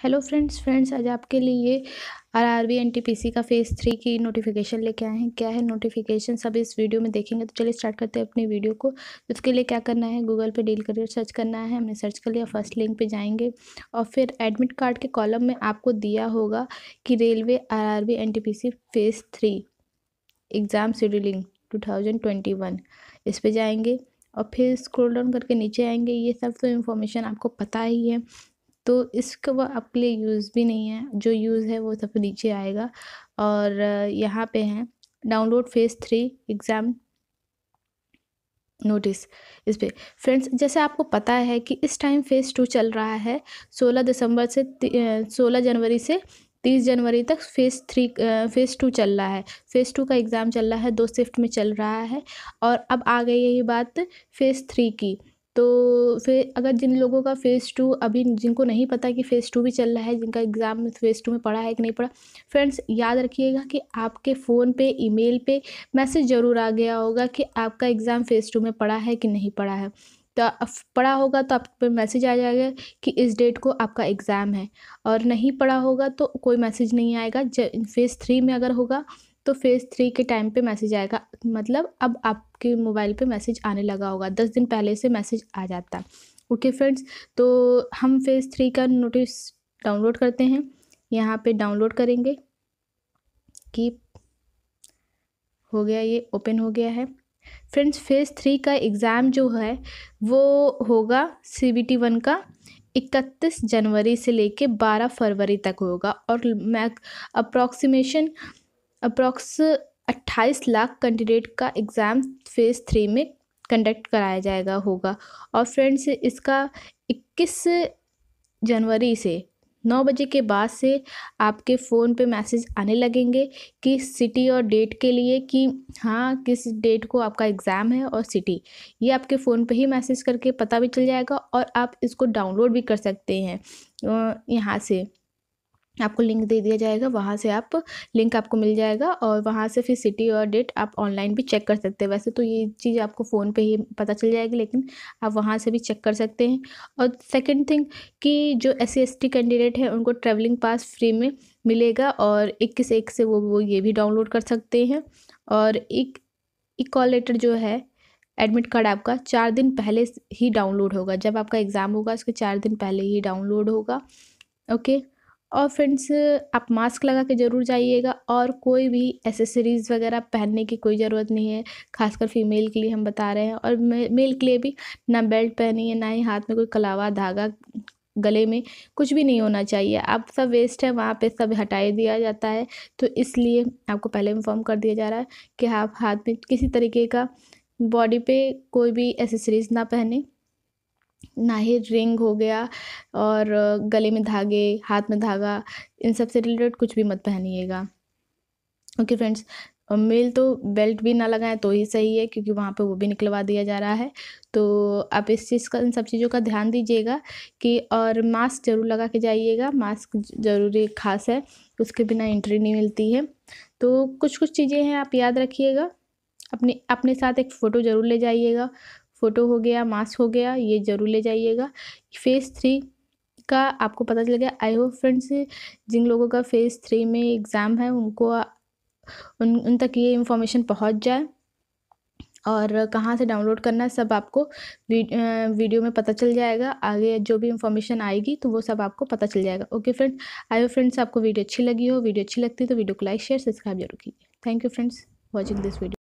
Hello friends friends, आज आपके लिए R R B N T P C का फ़ेज़ थ्री की नोटिफिकेशन लेके आए हैं। क्या है नोटिफिकेशन सब इस वीडियो में देखेंगे। तो चलिए स्टार्ट करते हैं अपनी वीडियो को। तो उसके लिए क्या करना है? गूगल पे डील करियर सर्च करना है। हमने सर्च कर लिया। फ़र्स्ट लिंक पे जाएँगे। और फिर एडमिट कार्ड के कॉलम में आपको दिया होगा कि railway R R B N T P C phase three exam scheduling two thousand twenty one इस पर जाएँगे। और फिर स्क्रॉल डाउन करके नीचे आएँगे। ये सब तो इन्फॉर्मेशन आपको पता ही है। तो इसका वो आपके लिए यूज़ भी नहीं है। जो यूज़ है वो सब नीचे आएगा। और यहाँ पे हैं, download phase three, exam notice इस पर फ्रेंड्स, जैसे आपको पता है कि इस टाइम फ़ेज़ टू चल रहा है, सोलह दिसंबर से सोलह जनवरी से तीस जनवरी तक फ़ेज़ थ्री फ़ेज़ टू चल रहा है। फ़ेज़ टू का एग्ज़ाम चल रहा है, दो शिफ्ट में चल रहा है। और अब आ गई है ये बात फ़ेज़ थ्री की। तो फिर अगर जिन लोगों का फ़ेज़ टू अभी जिनको नहीं पता कि फ़ेज़ टू भी चल रहा है, जिनका एग्ज़ाम फ़ेज़ टू में पढ़ा है कि नहीं पढ़ा फ्रेंड्स याद रखिएगा कि आपके फ़ोन पे ईमेल पे मैसेज ज़रूर आ गया होगा कि आपका एग्ज़ाम फ़ेज़ टू में पढ़ा है कि नहीं पढ़ा है। तो पढ़ा होगा तो आप पे मैसेज आ जाएगा कि इस डेट को आपका एग्ज़ाम है। और नहीं पढ़ा होगा तो कोई मैसेज नहीं आएगा। फ़ेज़ थ्री में अगर होगा तो फ़ेज़ थ्री के टाइम पे मैसेज आएगा। मतलब अब आपके मोबाइल पे मैसेज आने लगा होगा। दस दिन पहले से मैसेज आ जाता। ओके फ्रेंड्स तो हम फ़ेज़ थ्री का नोटिस डाउनलोड करते हैं। यहाँ पे डाउनलोड करेंगे कि हो गया ये ओपन हो गया है। फ्रेंड्स फ़ेज़ थ्री का एग्ज़ाम जो है, वो होगा सी बी टी वन का इकतीस जनवरी से लेके बारह फरवरी तक होगा। और मैं अप्रॉक्सीमेशन अप्रॉक्स अट्ठाईस लाख कैंडिडेट का एग्ज़ाम फ़ेज़ थ्री में कंडक्ट कराया जाएगा होगा। और फ्रेंड्स, इसका इक्कीस जनवरी से नौ बजे के बाद से आपके फ़ोन पे मैसेज आने लगेंगे कि सिटी और डेट के लिए कि हाँ किस डेट को आपका एग्ज़ाम है और सिटी। ये आपके फ़ोन पे ही मैसेज करके पता भी चल जाएगा और आप इसको डाउनलोड भी कर सकते हैं यहाँ से। आपको लिंक दे दिया जाएगा, वहाँ से आप लिंक आपको मिल जाएगा और वहाँ से फिर सिटी और डेट आप ऑनलाइन भी चेक कर सकते हैं। वैसे तो ये चीज़ आपको फ़ोन पे ही पता चल जाएगी, लेकिन आप वहाँ से भी चेक कर सकते हैं। और सेकंड थिंग कि जो एस सी कैंडिडेट है, उनको ट्रैवलिंग पास फ्री में मिलेगा और इक्कीस एक से वो वो ये भी डाउनलोड कर सकते हैं। और एक कॉल लेटर जो है, एडमिट कार्ड आपका चार दिन पहले ही डाउनलोड होगा। जब आपका एग्ज़ाम होगा, उसके चार दिन पहले ही डाउनलोड होगा। ओके? और फ्रेंड्स, आप मास्क लगा के ज़रूर जाइएगा और कोई भी एसेसरीज़ वगैरह पहनने की कोई ज़रूरत नहीं है, खासकर फीमेल के लिए हम बता रहे हैं। और मेल के लिए भी ना बेल्ट पहनी है ना ही हाथ में कोई कलावा धागा, गले में कुछ भी नहीं होना चाहिए। आप सब वेस्ट है, वहाँ पे सब हटाई दिया जाता है। तो इसलिए आपको पहले इन्फॉर्म कर दिया जा रहा है कि आप हाथ में किसी तरीके का बॉडी पे कोई भी एसेसरीज़ ना पहने। ना ही रिंग हो गया और गले में धागे, हाथ में धागा, इन सबसे रिलेटेड कुछ भी मत पहनिएगा। ओके फ्रेंड्स, मेल तो बेल्ट भी ना लगाएँ तो ही सही है, क्योंकि वहाँ पे वो भी निकलवा दिया जा रहा है। तो आप इस चीज़ का, इन सब चीज़ों का ध्यान दीजिएगा कि, और मास्क ज़रूर लगा के जाइएगा, मास्क ज़रूरी खास है, उसके बिना एंट्री नहीं मिलती है। तो कुछ कुछ चीज़ें हैं, आप याद रखिएगा, अपने अपने साथ एक फ़ोटो ज़रूर ले जाइएगा फ़ोटो हो गया, मास्क हो गया, ये ज़रूर ले जाइएगा। फ़ेज़ थ्री का आपको पता चल गया आई होप फ्रेंड्स जिन लोगों का फ़ेज़ थ्री में एग्ज़ाम है, उनको उन उन तक ये इन्फॉर्मेशन पहुँच जाए। और कहाँ से डाउनलोड करना है, सब आपको वीडियो में पता चल जाएगा। आगे जो भी इन्फॉर्मेशन आएगी तो वो सब आपको पता चल जाएगा। ओके फ्रेंड आई फ्रेंड्स आपको वीडियो अच्छी लगी हो। वीडियो अच्छी लगती है तो वीडियो को लाइक शेयर सब्सक्राइब ज़रूर कीजिए। Thank you friends watching this video